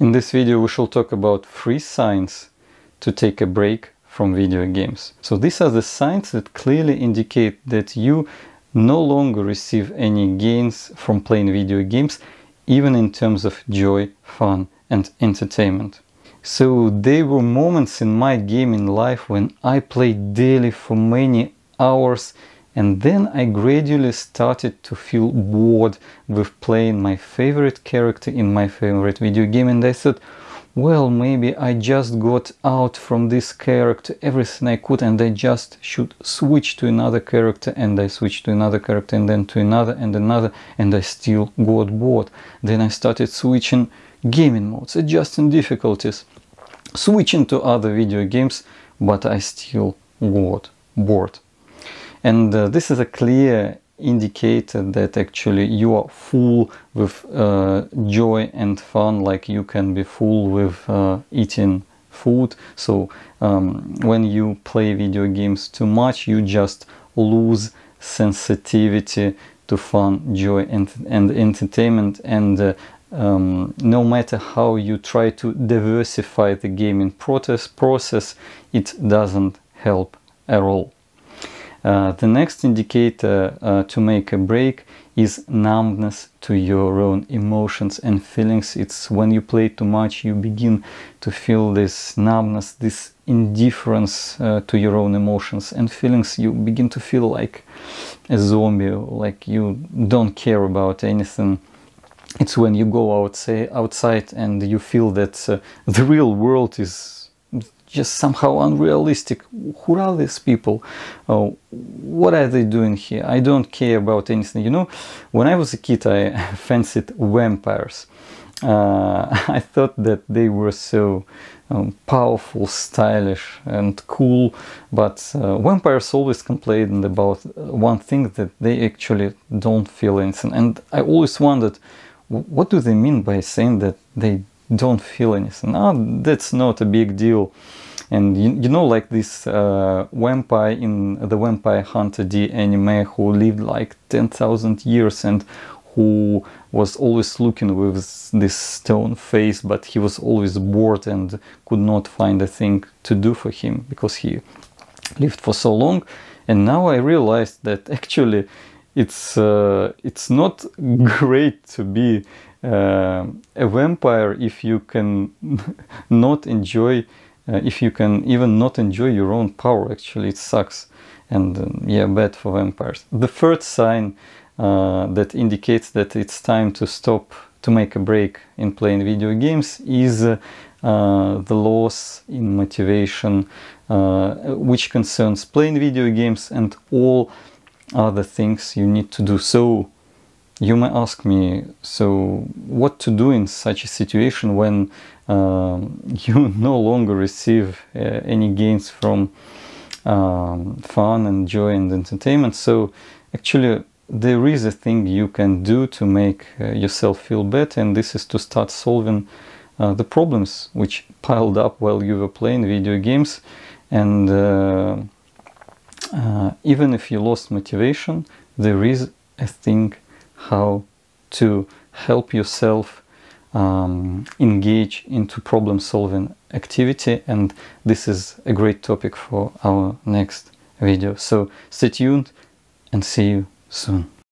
In this video we shall talk about three signs to take a break from video games. So these are the signs that clearly indicate that you no longer receive any gains from playing video games, even in terms of joy, fun and entertainment. So there were moments in my gaming life when I played daily for many hours and then I gradually started to feel bored with playing my favorite character in my favorite video game and I thought, well, maybe I just got out from this character everything I could and I just should switch to another character and I switched to another character and then to another and another and I still got bored. Then I started switching gaming modes, adjusting difficulties, switching to other video games, but I still got bored. And uh, this is a clear indicator that actually you are full with uh, joy and fun, like you can be full with uh, eating food. So um, when you play video games too much, you just lose sensitivity to fun, joy, and, and entertainment. And uh, um, no matter how you try to diversify the gaming process, process it doesn't help at all. Uh, the next indicator uh, to make a break is numbness to your own emotions and feelings. It's when you play too much, you begin to feel this numbness, this indifference uh, to your own emotions and feelings. You begin to feel like a zombie, like you don't care about anything. It's when you go out, say, outside and you feel that uh, the real world is just somehow unrealistic. Who are these people? Oh, what are they doing here? I don't care about anything. You know, when I was a kid, I fancied vampires. Uh, I thought that they were so um, powerful, stylish, and cool. But uh, vampires always complained about one thing that they actually don't feel anything. And I always wondered, what do they mean by saying that they don't feel anything? Ah, that's not a big deal and you, you know like this uh, vampire in the vampire hunter d anime who lived like 10,000 years and who was always looking with this stone face but he was always bored and could not find a thing to do for him because he lived for so long and now i realized that actually it's uh, it's not great to be uh, a vampire if you can not enjoy uh, if you can even not enjoy your own power actually it sucks. And um, yeah bad for vampires. The third sign uh, that indicates that it's time to stop to make a break in playing video games is uh, the loss in motivation uh, which concerns playing video games and all other things you need to do. So you may ask me, so what to do in such a situation when um, you no longer receive uh, any gains from um, fun and joy and entertainment? So actually there is a thing you can do to make uh, yourself feel better and this is to start solving uh, the problems which piled up while you were playing video games and uh, uh, even if you lost motivation there is a thing how to help yourself um, engage into problem solving activity. And this is a great topic for our next video. So stay tuned and see you soon